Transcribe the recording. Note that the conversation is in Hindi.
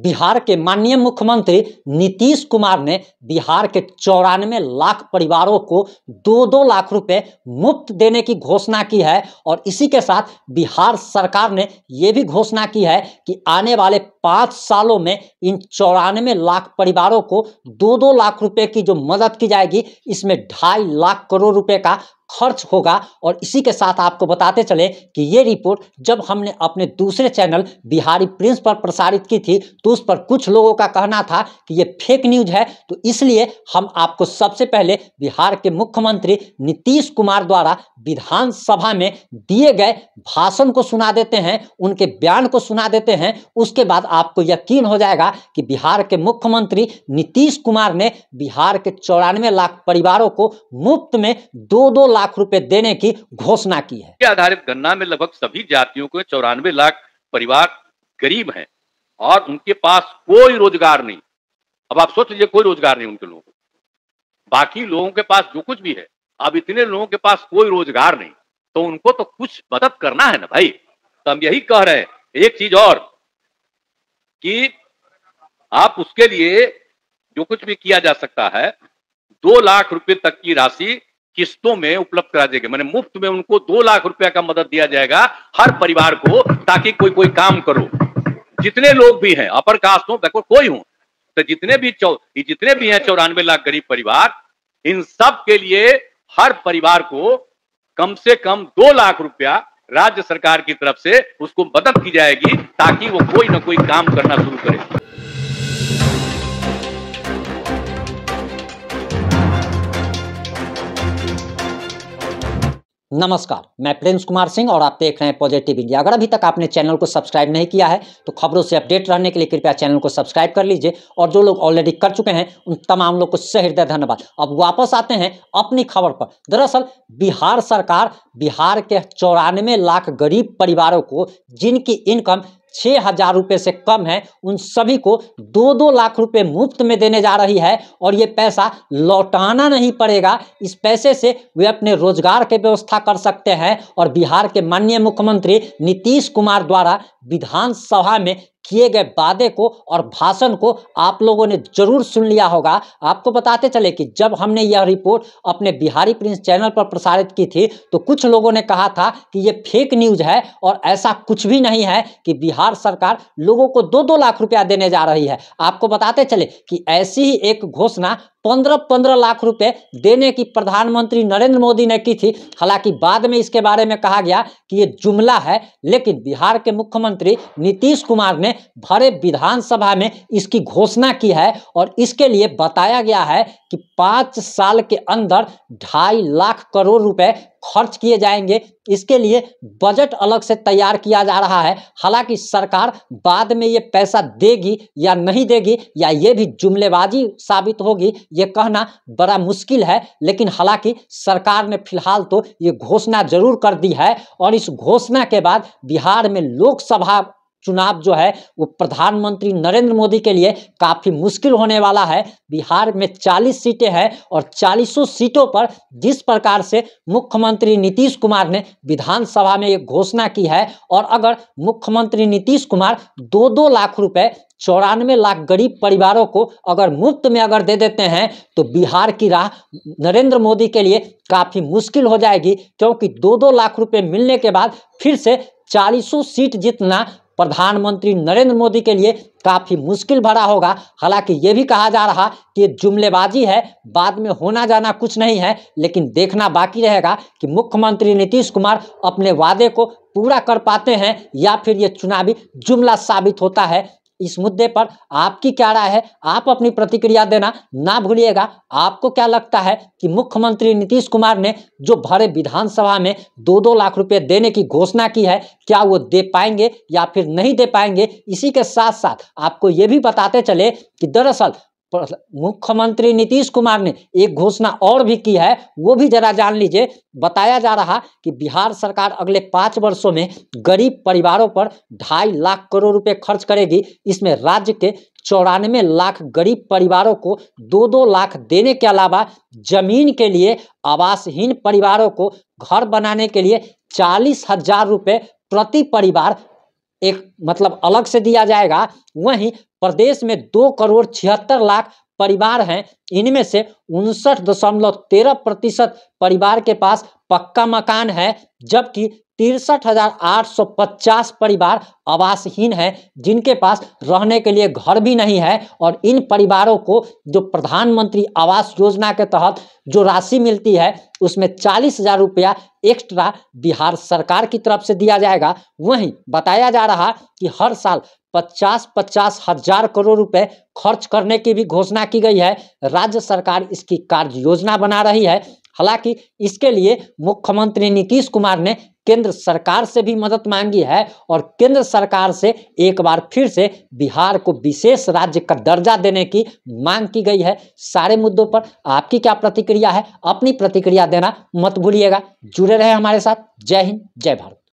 बिहार के माननीय मुख्यमंत्री नीतीश कुमार ने बिहार के चौरानवे लाख परिवारों को दो दो लाख रुपए मुफ़्त देने की घोषणा की है और इसी के साथ बिहार सरकार ने यह भी घोषणा की है कि आने वाले पाँच सालों में इन चौरानवे लाख परिवारों को दो दो लाख रुपए की जो मदद की जाएगी, इसमें ढाई लाख करोड़ रुपए का खर्च होगा। और इसी के साथ आपको बताते चले कि ये रिपोर्ट जब हमने अपने दूसरे चैनल बिहारी प्रिंस पर प्रसारित की थी तो उस पर कुछ लोगों का कहना था कि ये फेक न्यूज़ है। तो इसलिए हम आपको सबसे पहले बिहार के मुख्यमंत्री नीतीश कुमार द्वारा विधानसभा में दिए गए भाषण को सुना देते हैं, उनके बयान को सुना देते हैं। उसके बाद आपको यकीन हो जाएगा कि बिहार के मुख्यमंत्री नीतीश कुमार ने बिहार के चौरानवे लाख परिवारों को मुफ़्त में दो दो लाख रुपए देने की घोषणा की है। आधारित गणना में लगभग सभी जातियों के चौरानवे लाख परिवार गरीब हैं और उनके पास कोई रोज़गार नहीं। अब आप सोच लीजिए, कोई रोज़गार नहीं उनके लोगों को। बाकी लोगों के पास जो कुछ भी है, अब इतने लोगों के पास कोई रोज़गार नहीं तो उनको तो कुछ मदद करना है ना भाई। तो हम यही कह रहे हैं, एक चीज़ और कि आप उसके लिए जो कुछ भी किया जा सकता है, दो लाख रुपए तक की राशि किस्तों में उपलब्ध करा देंगे। मैंने मुफ़्त में उनको दो लाख रुपया का मदद दिया जाएगा हर परिवार को, ताकि कोई कोई काम करो। जितने लोग भी हैं अपर कास्ट हो बैकवर्ड कोई हो तो जितने भी चौ, जितने भी हैं चौरानवे लाख गरीब परिवार, इन सब के लिए हर परिवार को कम से कम दो लाख रुपया राज्य सरकार की तरफ़ से उसको मदद की जाएगी ताकि वो कोई ना कोई काम करना शुरू करे। नमस्कार, मैं प्रिंस कुमार सिंह और आप देख रहे हैं पॉजिटिव इंडिया अगर अभी तक आपने चैनल को सब्सक्राइब नहीं किया है तो खबरों से अपडेट रहने के लिए कृपया चैनल को सब्सक्राइब कर लीजिए और जो लोग ऑलरेडी कर चुके हैं, उन तमाम लोग को सहृदय धन्यवाद। अब वापस आते हैं अपनी खबर पर। दरअसल, बिहार सरकार बिहार के चौरानवे लाख गरीब परिवारों को जिनकी इनकम छः हज़ार रुपये से कम है। उन सभी को दो दो लाख रुपए मुफ़्त में देने जा रही है और ये पैसा लौटाना नहीं पड़ेगा। इस पैसे से वे अपने रोज़गार की व्यवस्था कर सकते हैं और बिहार के माननीय मुख्यमंत्री नीतीश कुमार द्वारा विधानसभा में किए गए वादे को और भाषण को आप लोगों ने ज़रूर सुन लिया होगा। आपको बताते चले कि जब हमने यह रिपोर्ट अपने बिहारी प्रिंस चैनल पर प्रसारित की थी तो कुछ लोगों ने कहा था कि ये फेक न्यूज़ है और ऐसा कुछ भी नहीं है कि बिहार सरकार लोगों को दो दो लाख रुपया देने जा रही है। आपको बताते चले कि ऐसी ही एक घोषणा पंद्रह पंद्रह लाख रुपए देने की प्रधानमंत्री नरेंद्र मोदी ने की थी। हालाँकि बाद में इसके बारे में कहा गया कि ये जुमला है, लेकिन बिहार के मुख्यमंत्री नीतीश कुमार ने भरे विधानसभा में इसकी घोषणा की है और इसके लिए बताया गया है कि पाँच साल के अंदर ढाई लाख करोड़ रुपए खर्च किए जाएँगे। इसके लिए बजट अलग से तैयार किया जा रहा है। हालाँकि सरकार बाद में ये पैसा देगी या नहीं देगी या ये भी जुमलेबाजी साबित होगी, ये कहना बड़ा मुश्किल है। लेकिन हालाँकि सरकार ने फ़िलहाल तो ये घोषणा ज़रूर कर दी है और इस घोषणा के बाद बिहार में लोकसभा चुनाव जो है, वो प्रधानमंत्री नरेंद्र मोदी के लिए काफ़ी मुश्किल होने वाला है। बिहार में 40 सीटें हैं और चालीसों सीटों पर जिस प्रकार से मुख्यमंत्री नीतीश कुमार ने विधानसभा में एक घोषणा की है और अगर मुख्यमंत्री नीतीश कुमार दो दो लाख रुपए, चौरानवे लाख गरीब परिवारों को अगर मुफ़्त में अगर दे देते हैं तो बिहार की राह नरेंद्र मोदी के लिए काफ़ी मुश्किल हो जाएगी, क्योंकि दो दो लाख रुपए मिलने के बाद फिर से चालीसों सीट जितना प्रधानमंत्री नरेंद्र मोदी के लिए काफ़ी मुश्किल भरा होगा। हालाँकि ये भी कहा जा रहा कि जुमलेबाजी है, बाद में होना जाना कुछ नहीं है, लेकिन देखना बाकी रहेगा कि मुख्यमंत्री नीतीश कुमार अपने वादे को पूरा कर पाते हैं या फिर ये चुनावी जुमला साबित होता है। इस मुद्दे पर आपकी क्या राय है? आप अपनी प्रतिक्रिया देना ना भूलिएगा। आपको क्या लगता है कि मुख्यमंत्री नीतीश कुमार ने जो भरे विधानसभा में दो दो लाख रुपए देने की घोषणा की है, क्या वो दे पाएँगे या फिर नहीं दे पाएँगे? इसी के साथ साथ आपको ये भी बताते चले कि दरअसल मुख्यमंत्री नीतीश कुमार ने एक घोषणा और भी की है, वो भी जरा जान लीजिए। बताया जा रहा कि बिहार सरकार अगले पाँच वर्षों में गरीब परिवारों पर ढाई लाख करोड़ रुपए खर्च करेगी। इसमें राज्य के चौरानवे लाख गरीब परिवारों को दो दो लाख देने के अलावा ज़मीन के लिए, आवासहीन परिवारों को घर बनाने के लिए चालीस हज़ार रुपये प्रति परिवार एक मतलब अलग से दिया जाएगा। वहीं प्रदेश में दो करोड़ छिहत्तर लाख परिवार हैं। इनमें से उनसठ दशमलव तेरह प्रतिशत परिवार के पास पक्का मकान है, जबकि तिरसठ हज़ार आठ सौ पचास परिवार आवासहीन हैं, जिनके पास रहने के लिए घर भी नहीं है और इन परिवारों को जो प्रधानमंत्री आवास योजना के तहत जो राशि मिलती है, उसमें चालीस हज़ार रुपया एक्स्ट्रा बिहार सरकार की तरफ़ से दिया जाएगा। वहीं बताया जा रहा कि हर साल पचास पचास हज़ार करोड़ रुपए खर्च करने की भी घोषणा की गई है। राज्य सरकार इसकी कार्य योजना बना रही है। हालाँकि इसके लिए मुख्यमंत्री नीतीश कुमार ने केंद्र सरकार से भी मदद मांगी है और केंद्र सरकार से एक बार फिर से बिहार को विशेष राज्य का दर्जा देने की मांग की गई है। सारे मुद्दों पर आपकी क्या प्रतिक्रिया है, अपनी प्रतिक्रिया देना मत भूलिएगा। जुड़े रहे हमारे साथ। जय हिंद, जय भारत।